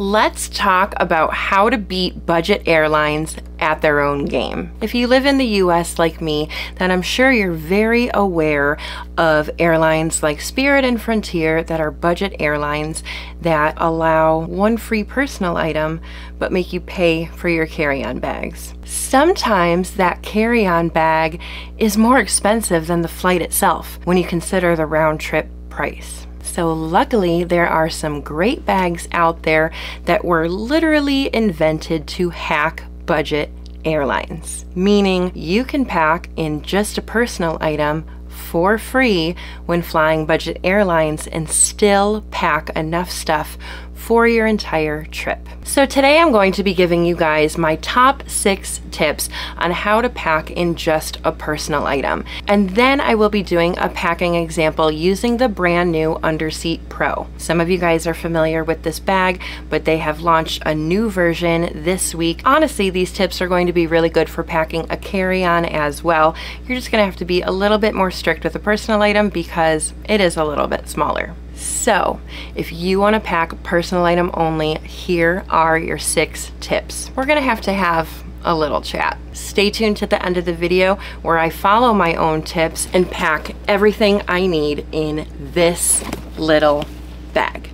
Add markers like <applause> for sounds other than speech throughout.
Let's talk about how to beat budget airlines at their own game. If you live in the US like me, then I'm sure you're very aware of airlines like Spirit and Frontier that are budget airlines that allow one free personal item but make you pay for your carry on bags. Sometimes that carry on bag is more expensive than the flight itself when you consider the round trip price. So luckily there are some great bags out there that were literally invented to hack budget airlines, meaning you can pack in just a personal item for free when flying budget airlines and still pack enough stuff for your entire trip. So today I'm going to be giving you guys my top six tips on how to pack in just a personal item. And then I will be doing a packing example using the brand new Underseat Pro. Some of you guys are familiar with this bag, but they have launched a new version this week. Honestly, these tips are going to be really good for packing a carry-on as well. You're just gonna have to be a little bit more strict with a personal item because it is a little bit smaller. So, if you want to pack personal item only, here are your six tips. We're going to have to have a little chat. Stay tuned to the end of the video where I follow my own tips and pack everything I need in this little bag.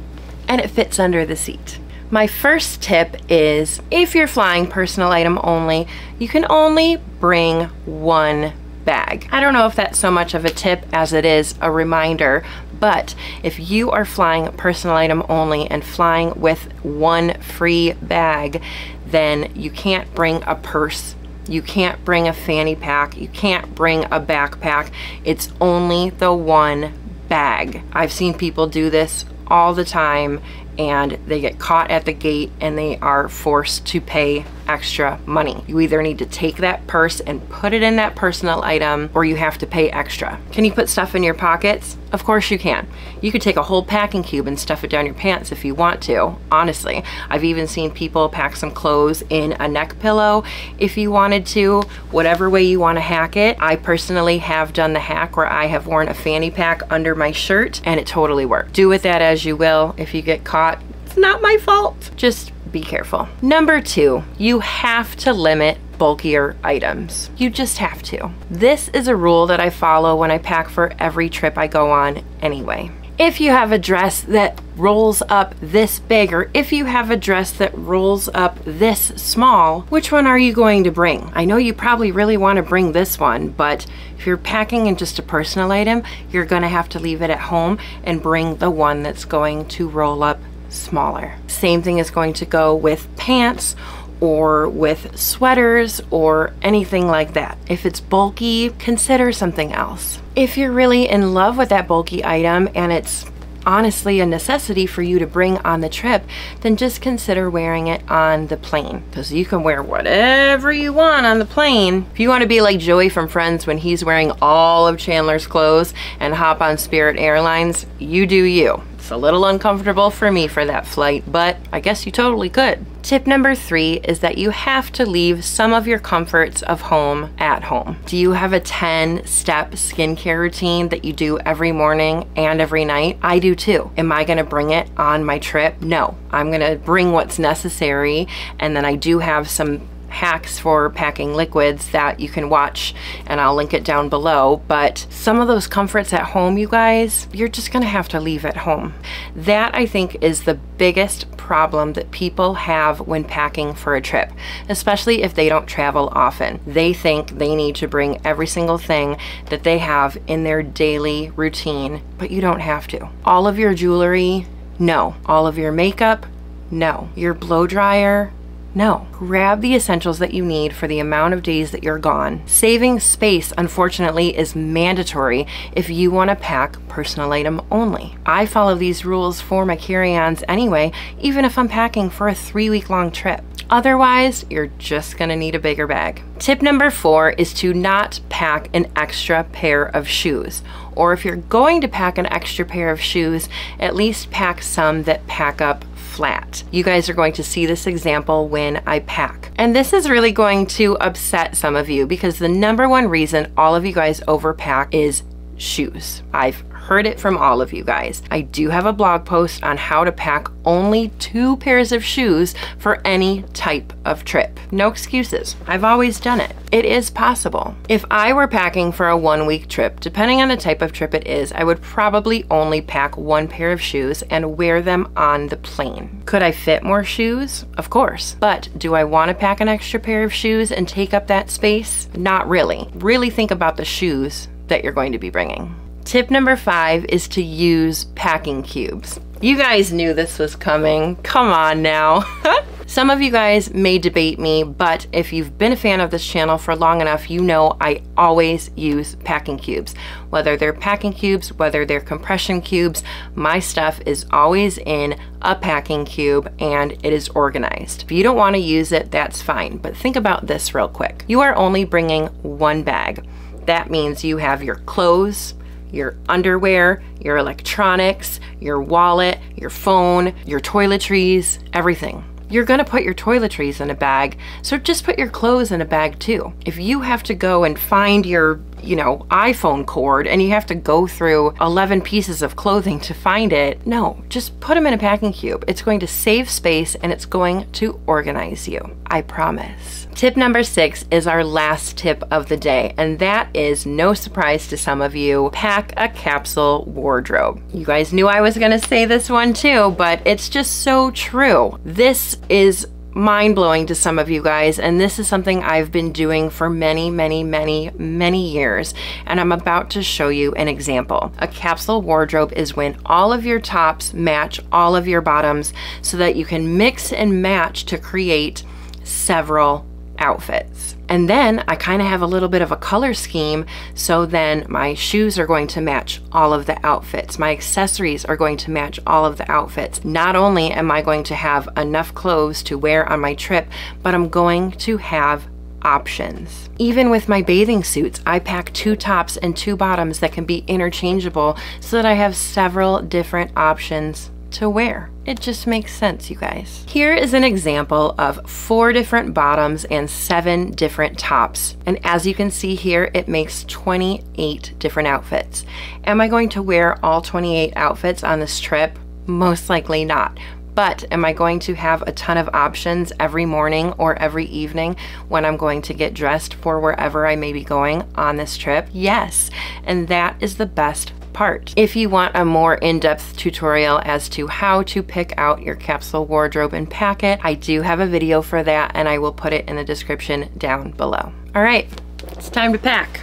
And it fits under the seat. My first tip is if you're flying personal item only, you can only bring one bag. I don't know if that's so much of a tip as it is a reminder, but if you are flying personal item only and flying with one free bag, then you can't bring a purse you can't bring a fanny pack. You can't bring a backpack. It's only the one bag. I've seen people do this all the time and they get caught at the gate and they are forced to pay extra money. You either need to take that purse and put it in that personal item or you have to pay extra. Can you put stuff in your pockets? Of course you can. You could take a whole packing cube and stuff it down your pants if you want to, honestly. I've even seen people pack some clothes in a neck pillow if you wanted to, whatever way you want to hack it. I personally have done the hack where I have worn a fanny pack under my shirt and it totally worked. Do with that as you will. If you get caught, it's not my fault. Just be careful. Number two, you have to limit bulkier items. You just have to. This is a rule that I follow when I pack for every trip I go on anyway. If you have a dress that rolls up this big or if you have a dress that rolls up this small, which one are you going to bring? I know you probably really want to bring this one, but if you're packing in just a personal item, you're going to have to leave it at home and bring the one that's going to roll up smaller. Same thing is going to go with pants or with sweaters or anything like that. If it's bulky, consider something else. If you're really in love with that bulky item and it's honestly a necessity for you to bring on the trip, then just consider wearing it on the plane because you can wear whatever you want on the plane. If you want to be like Joey from Friends when he's wearing all of Chandler's clothes and hop on Spirit Airlines, you do you. It's a little uncomfortable for me for that flight, but I guess you totally could. Tip number three is that you have to leave some of your comforts of home at home. Do you have a 10 step skincare routine that you do every morning and every night? I do too. Am I gonna bring it on my trip? No, I'm gonna bring what's necessary and then I do have some hacks for packing liquids that you can watch and I'll link it down below. But some of those comforts at home, you guys, you're just gonna have to leave at home. That I think is the biggest problem that people have when packing for a trip, especially if they don't travel often. They think they need to bring every single thing that they have in their daily routine, but you don't have to. All of your jewelry, no. All of your makeup, no. Your blow dryer, no. Grab the essentials that you need for the amount of days that you're gone. Saving space, unfortunately, is mandatory if you want to pack personal item only. I follow these rules for my carry-ons anyway, even if I'm packing for a three week long trip. Otherwise, you're just gonna need a bigger bag. Tip number four is to not pack an extra pair of shoes. Or if you're going to pack an extra pair of shoes, at least pack some that pack up flat. You guys are going to see this example when I pack. And this is really going to upset some of you because the number one reason all of you guys overpack is shoes. I've heard it from all of you guys. I do have a blog post on how to pack only two pairs of shoes for any type of trip. No excuses. I've always done it. It is possible. If I were packing for a one week trip, depending on the type of trip it is, I would probably only pack one pair of shoes and wear them on the plane. Could I fit more shoes? Of course. But do I want to pack an extra pair of shoes and take up that space? Not really. Really think about the shoes that you're going to be bringing. Tip number five is to use packing cubes. You guys knew this was coming. Come on now. <laughs> Some of you guys may debate me, but if you've been a fan of this channel for long enough, you know I always use packing cubes. Whether they're packing cubes, whether they're compression cubes, my stuff is always in a packing cube and it is organized. If you don't want to use it, that's fine, but think about this real quick. You are only bringing one bag. That means you have your clothes, your underwear, your electronics, your wallet, your phone, your toiletries, everything. You're gonna put your toiletries in a bag, so just put your clothes in a bag too. If you have to go and find your you know, iPhone cord and you have to go through 11 pieces of clothing to find it. No, just put them in a packing cube. It's going to save space and it's going to organize you. I promise. Tip number six is our last tip of the day, and that is no surprise to some of you, pack a capsule wardrobe. You guys knew I was gonna say this one too, but it's just so true. This is mind blowing to some of you guys, and this is something I've been doing for many, many, many, many years, and I'm about to show you an example. A capsule wardrobe is when all of your tops match all of your bottoms so that you can mix and match to create several outfits. And then I kind of have a little bit of a color scheme. So then my shoes are going to match all of the outfits. My accessories are going to match all of the outfits. Not only am I going to have enough clothes to wear on my trip, but I'm going to have options. Even with my bathing suits, I pack two tops and two bottoms that can be interchangeable so that I have several different options to wear. It just makes sense, you guys. Here is an example of four different bottoms and seven different tops. And as you can see here, it makes 28 different outfits. Am I going to wear all 28 outfits on this trip? Most likely not. But am I going to have a ton of options every morning or every evening when I'm going to get dressed for wherever I may be going on this trip? Yes. And that is the best part. If you want a more in-depth tutorial as to how to pick out your capsule wardrobe and pack it, I do have a video for that and I will put it in the description down below. All right, it's time to pack.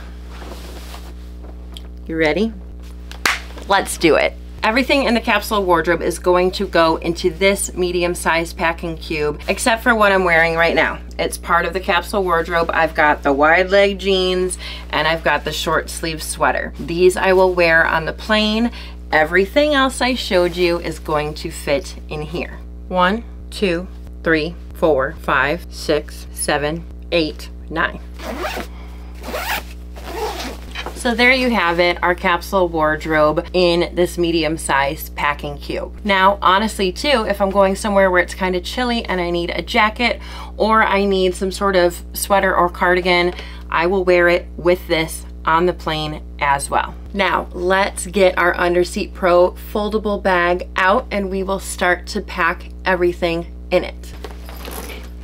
You ready? Let's do it. Everything in the capsule wardrobe is going to go into this medium-sized packing cube, except for what I'm wearing right now. It's part of the capsule wardrobe. I've got the wide leg jeans and I've got the short sleeve sweater. These I will wear on the plane. Everything else I showed you is going to fit in here. One, two, three, four, five, six, seven, eight, nine. So there you have it, our capsule wardrobe in this medium-sized packing cube. Now, honestly too, if I'm going somewhere where it's kind of chilly and I need a jacket or I need some sort of sweater or cardigan, I will wear it with this on the plane as well. Now, let's get our Underseat Pro foldable bag out and we will start to pack everything in it.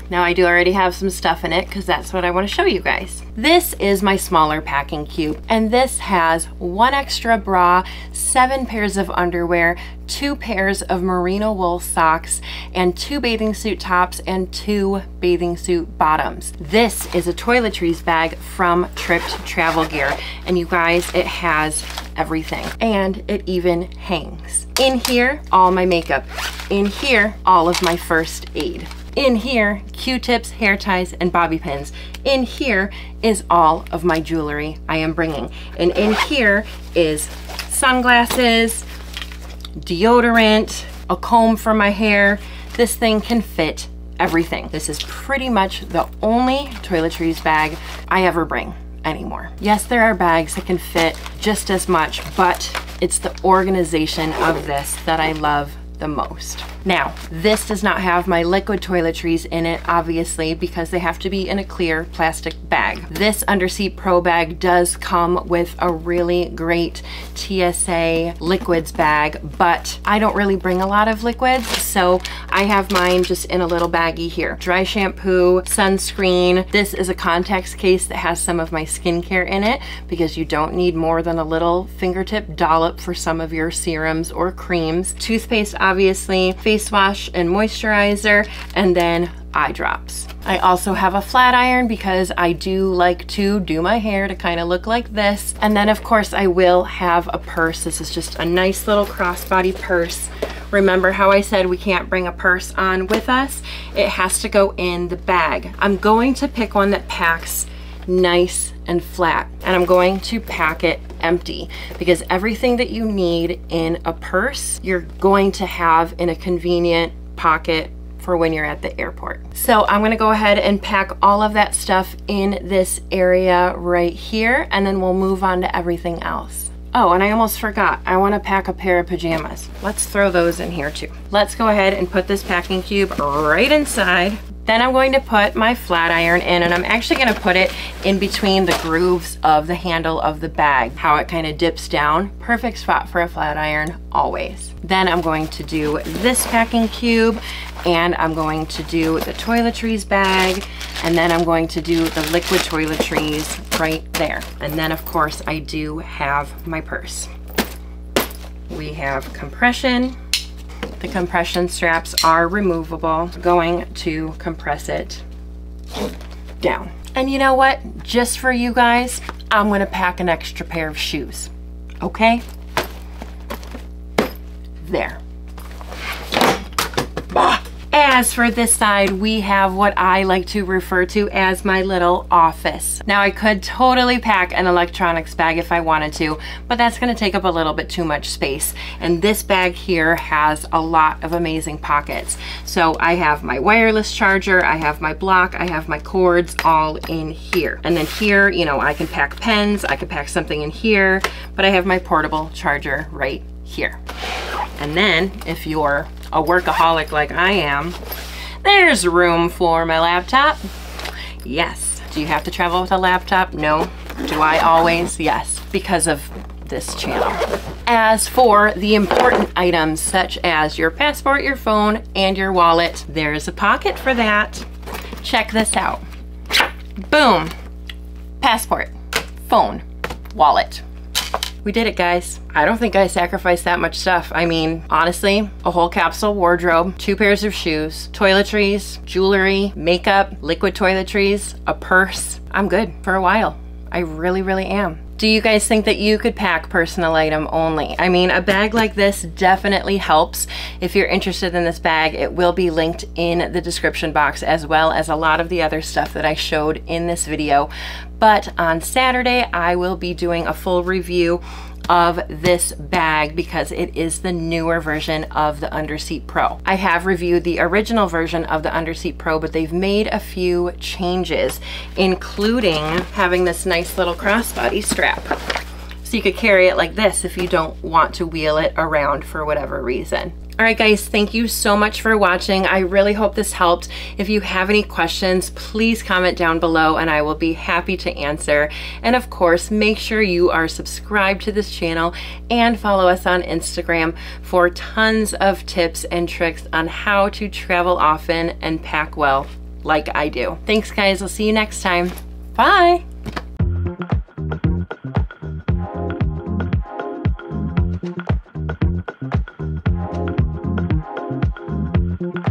Now I do already have some stuff in it because that's what I want to show you guys. This is my smaller packing cube and this has one extra bra, seven pairs of underwear, two pairs of merino wool socks, and two bathing suit tops and two bathing suit bottoms. This is a toiletries bag from Tripped Travel Gear and you guys, it has everything and it even hangs. In here, all my makeup. In here, all of my first aid. In here, Q-tips, hair ties, and bobby pins. In here is all of my jewelry I am bringing. And in here is sunglasses, deodorant, a comb for my hair. This thing can fit everything. This is pretty much the only toiletries bag I ever bring anymore. Yes, there are bags that can fit just as much, but it's the organization of this that I love the most. Now, this does not have my liquid toiletries in it, obviously, because they have to be in a clear plastic bag. This Underseat Pro bag does come with a really great TSA liquids bag, but I don't really bring a lot of liquids, so I have mine just in a little baggie here. Dry shampoo, sunscreen. This is a contacts case that has some of my skincare in it because you don't need more than a little fingertip dollop for some of your serums or creams. Toothpaste, obviously, face wash and moisturizer, and then eye drops. I also have a flat iron because I do like to do my hair to kind of look like this. And then of course I will have a purse. This is just a nice little crossbody purse. Remember how I said we can't bring a purse on with us? It has to go in the bag. I'm going to pick one that packs nice and flat and I'm going to pack it empty because everything that you need in a purse you're going to have in a convenient pocket for when you're at the airport. So I'm gonna go ahead and pack all of that stuff in this area right here and then we'll move on to everything else. Oh, and I almost forgot. I want to pack a pair of pajamas. Let's throw those in here too. Let's go ahead and put this packing cube right inside. Then I'm going to put my flat iron in and I'm actually going to put it in between the grooves of the handle of the bag, how it kind of dips down. Perfect spot for a flat iron, always. Then I'm going to do this packing cube and I'm going to do the toiletries bag and then I'm going to do the liquid toiletries right there. And then of course I do have my purse. We have compression, the compression straps are removable. Going to compress it down. And you know what? Just for you guys, I'm gonna pack an extra pair of shoes, okay? There. As for this side, we have what I like to refer to as my little office. Now I could totally pack an electronics bag if I wanted to, but that's gonna take up a little bit too much space. And this bag here has a lot of amazing pockets. So I have my wireless charger, I have my block, I have my cords all in here. And then here, you know, I can pack pens, I can pack something in here, but I have my portable charger right here. And then if you're a workaholic like I am, there's room for my laptop. Yes. Do you have to travel with a laptop? No. Do I always? Yes, because of this channel. As for the important items such as your passport, your phone, and your wallet, there's a pocket for that. Check this out. Boom. Passport, phone, wallet. We did it, guys. I don't think I sacrificed that much stuff. I mean, honestly, a whole capsule wardrobe, two pairs of shoes, toiletries, jewelry, makeup, liquid toiletries, a purse. I'm good for a while. I really, really am. Do you guys think that you could pack personal item only? I mean, a bag like this definitely helps. If you're interested in this bag, it will be linked in the description box as well as a lot of the other stuff that I showed in this video. But on Saturday, I will be doing a full review of this bag because it is the newer version of the Underseat Pro. I have reviewed the original version of the Underseat Pro, but they've made a few changes, including having this nice little crossbody strap. So you could carry it like this if you don't want to wheel it around for whatever reason. All right, guys, thank you so much for watching. I really hope this helped. If you have any questions, please comment down below and I will be happy to answer. And of course, make sure you are subscribed to this channel and follow us on Instagram for tons of tips and tricks on how to travel often and pack well like I do. Thanks, guys. I'll see you next time. Bye.